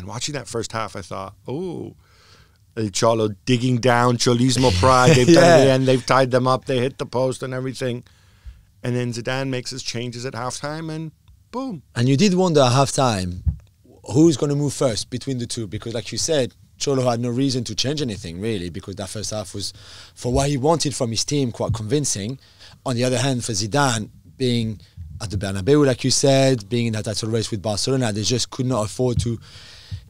man, watching that first half, I thought, oh, Cholo digging down Cholismo pride. They've Yeah. done it and they've tied them up. They hit the post and everything. And then Zidane makes his changes at halftime and boom. And you did wonder at halftime who's going to move first between the two because, like you said, Cholo had no reason to change anything really because that first half was, for what he wanted from his team, quite convincing. On the other hand, for Zidane, being at the Bernabeu, like you said, being in that title race with Barcelona, they just could not afford to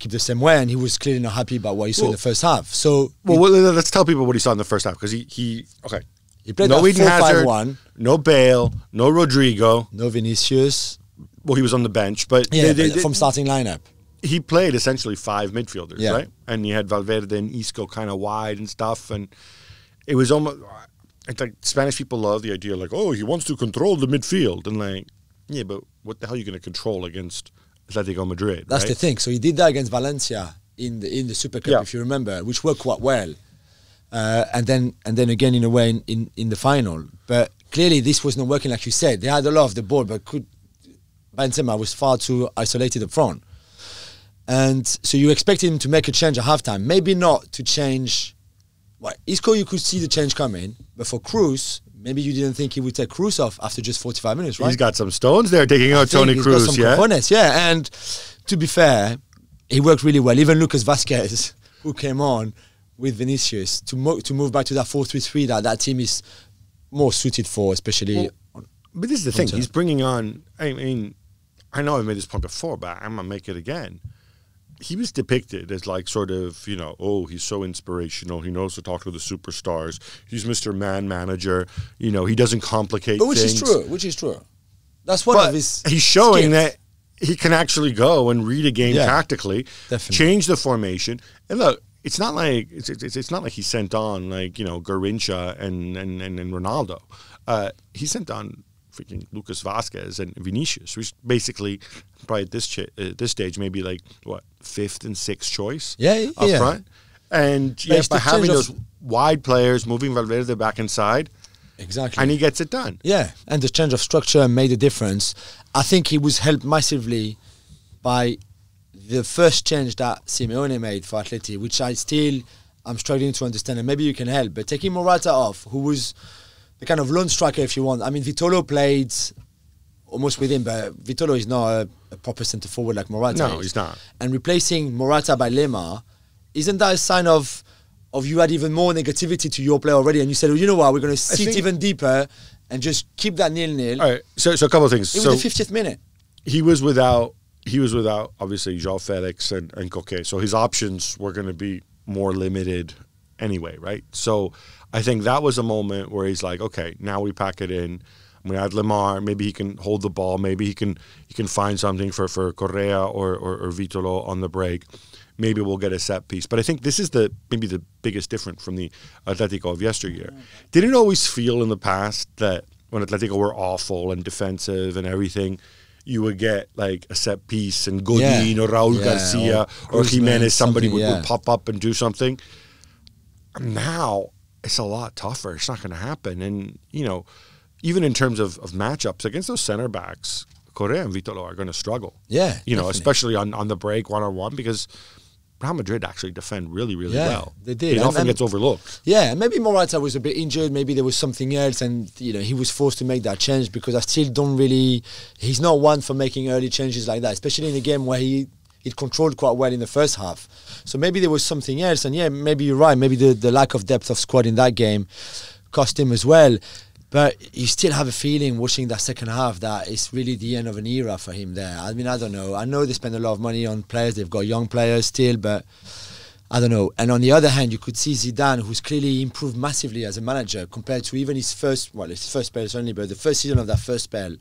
keep the same way, and he was clearly not happy about what he saw in the first half. So Well, well, let's tell people what he saw in the first half because he, he, okay. he played no Eden Hazard, 4-5-1, no Bale, no Rodrygo. no Vinicius, Well, he was on the bench, but yeah, they- they- but from starting lineup. he played essentially five midfielders, Yeah. right? And you had Valverde and Isco kind of wide and stuff, and it was almost it's like Spanish people love the idea, like, oh, he wants to control the midfield, and like, yeah, but what the hell are you going to control against Atletico Madrid? That's right? the thing. So he did that against Valencia in the in the Super Cup, Yeah. if you remember, which worked quite well. Uh, and then and then again in a way in, in, in the final. But clearly this was not working like you said. They had a lot of the ball, but could Benzema was far too isolated up front. And so you expected him to make a change at halftime. Maybe not to change well, Isco you could see the change coming, but for Kroos, maybe you didn't think he would take Kroos off after just 45 minutes, right? He's got some stones there taking out Toni he's got Kroos, some yeah. cojones, yeah. And to be fair, he worked really well. Even Lucas Vázquez, who came on with Vinicius to mo- to move back to that four three three that that team is more suited for, especially. Well, on, But this is the thing. He's bringing on. I mean, I know I've made this point before, but I'm gonna make it again. He was depicted as like sort of you know, oh, he's so inspirational. He knows to talk to the superstars. He's Mr. Man Manager. You know, he doesn't complicate but which things. is true. Which is true. That's one But of his. he's showing skills. that he can actually go and read a game Yeah, tactically, definitely. change the formation, and look. It's not like it's, it's, it's not like he sent on like you know Garrincha and and, and, and Ronaldo. Uh, he sent on freaking Lucas Vázquez and Vinicius, which basically probably at this ch- uh, this stage maybe like what fifth and sixth choice. Yeah, up yeah. front. And yeah, by having those wide players moving Valverde back inside, Exactly. and he gets it done. Yeah, and the change of structure made a difference. I think he was helped massively by the first change that Simeone made for Atleti, which I still I'm struggling to understand, and maybe you can help. But taking Morata off, who was the kind of lone striker, if you want. I mean, Vitolo played almost with him, but Vitolo is not a, a proper centre forward like Morata. No, is. he's not. And replacing Morata by Lemar, isn't that a sign of of you had even more negativity to your play already, and you said, well, you know what, we're going to sit even deeper and just keep that nil nil. All right, so so a couple of things. It so was the 50th minute. he was without he was without obviously João Felix and, and Koke. So his options were going to be more limited anyway, right? So I think that was a moment where he's like, okay, now we pack it in. We add Lemar. Maybe he can hold the ball. Maybe he can he can find something for for Correa or, or, or Vitolo on the break. Maybe we'll get a set piece. But I think this is the maybe the biggest difference from the Atletico of yesteryear. Didn't always feel in the past that when Atletico were awful and defensive and everything, you would get like a set piece and Godin Yeah. or Raul Yeah, Garcia or or, Jimenez, somebody would, yeah. would pop up and do something. Now it's a lot tougher. It's not going to happen. And, you know, even in terms of, of matchups against those center backs, Correa and Vitolo are going to struggle. Yeah, You know, especially on, on the break, one on one, because Real Madrid actually defend really, really Yeah, well. they did. It And- often and- gets overlooked. Yeah, maybe Morata was a bit injured. Maybe there was something else, and you know he was forced to make that change because I still don't really. He's not one for making early changes like that, especially in a game where he it controlled quite well in the first half. So maybe there was something else, and yeah, maybe you're right. Maybe the the lack of depth of squad in that game cost him as well. But you still have a feeling watching that second half that it's really the end of an era for him there. I mean, I don't know. I know they spend a lot of money on players. They've got young players still, but I don't know. And on the other hand, you could see Zidane, who's clearly improved massively as a manager compared to even his first, well, his first spell only, but the first season of that first spell,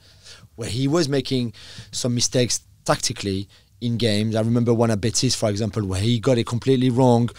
where he was making some mistakes tactically in games. I remember one at Betis, for example, where he got it completely wrong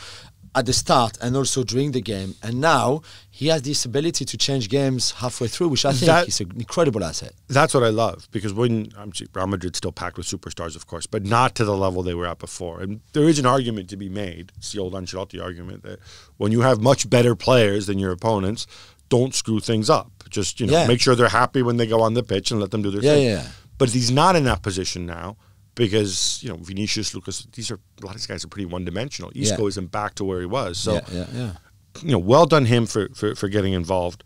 at the start and also during the game. And now he has this ability to change games halfway through, which I think That- is an incredible asset. That's what I love because when I'm Real Madrid's still packed with superstars, of course, but not to the level they were at before. And there is an argument to be made. It's the old Ancelotti argument that when you have much better players than your opponents, don't screw things up. Just you know, Yeah. make sure they're happy when they go on the pitch and let them do their Yeah, thing. yeah. But he's not in that position now because you know Vinicius, Lucas, these are a lot of these guys are pretty one dimensional. Isco Yeah. isn't back to where he was, so yeah, yeah, yeah. you know, well done him for, for, for getting involved.